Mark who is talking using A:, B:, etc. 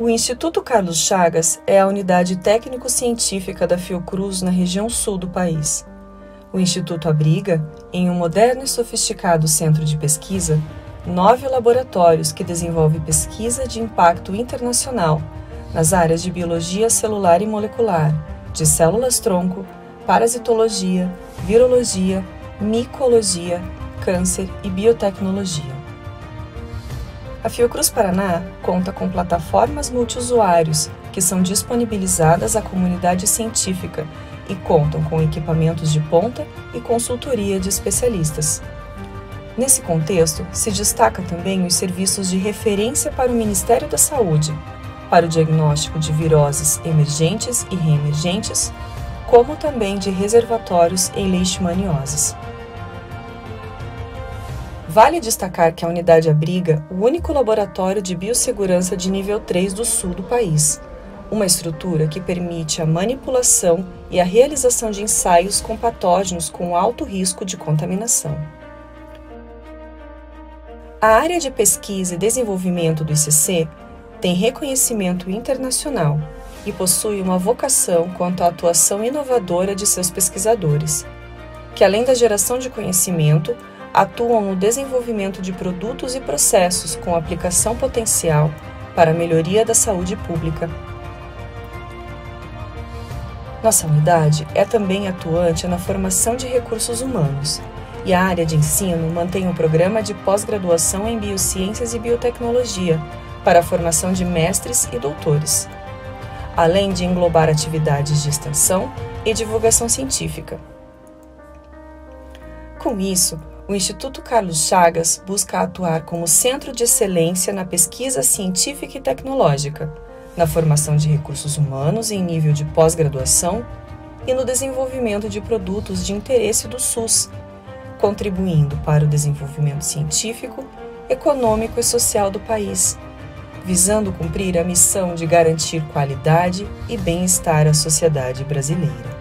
A: O Instituto Carlos Chagas é a unidade técnico-científica da Fiocruz na região sul do país. O Instituto abriga, em um moderno e sofisticado centro de pesquisa, nove laboratórios que desenvolvem pesquisa de impacto internacional nas áreas de biologia celular e molecular, de células-tronco, parasitologia, virologia, micologia, câncer e biotecnologia. A Fiocruz Paraná conta com plataformas multiusuários que são disponibilizadas à comunidade científica e contam com equipamentos de ponta e consultoria de especialistas. Nesse contexto, se destaca também os serviços de referência para o Ministério da Saúde, para o diagnóstico de viroses emergentes e reemergentes, como também de reservatórios em leishmanioses. Vale destacar que a unidade abriga o único laboratório de biossegurança de nível 3 do sul do país, uma estrutura que permite a manipulação e a realização de ensaios com patógenos com alto risco de contaminação. A área de pesquisa e desenvolvimento do ICC tem reconhecimento internacional e possui uma vocação quanto à atuação inovadora de seus pesquisadores, que além da geração de conhecimento, atuam no desenvolvimento de produtos e processos com aplicação potencial para a melhoria da saúde pública. Nossa unidade é também atuante na formação de recursos humanos e a área de ensino mantém um programa de pós-graduação em Biociências e Biotecnologia para a formação de mestres e doutores, além de englobar atividades de extensão e divulgação científica. Com isso, o Instituto Carlos Chagas busca atuar como centro de excelência na pesquisa científica e tecnológica, na formação de recursos humanos em nível de pós-graduação e no desenvolvimento de produtos de interesse do SUS, contribuindo para o desenvolvimento científico, econômico e social do país, visando cumprir a missão de garantir qualidade e bem-estar à sociedade brasileira.